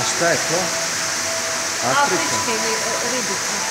A šta je to? Afrika. Afričke ribice.